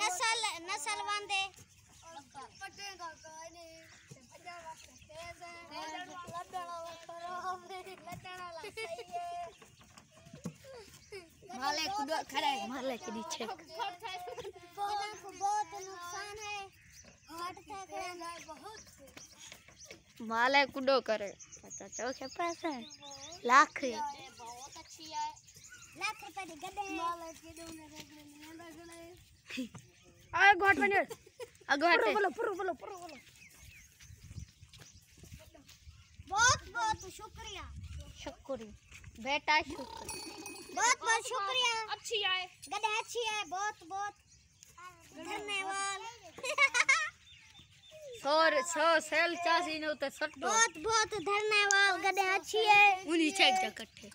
नसल नसल है है है माले कुदो खड़े माले के नीचे। बहुत नुकसान है माले कुदो करे। अच्छा चौके पैसे। लाख बहुत अच्छी है। आए गोट बने अगवाटे बोलो पुरो बोलो पुरो बोलो। बहुत बहुत शुक्रिया। शुक्री बेटा शुक्री बहुत बहुत शुक्रिया। अच्छी आए। गड्ढे अच्छी है बहुत बहुत। धन्यवाद। सौ सौ सेल चासी नो तो सट्टो। बहुत बहुत धन्यवाद। गड्ढे अच्छी है उन्हीं चेक जकट्ठे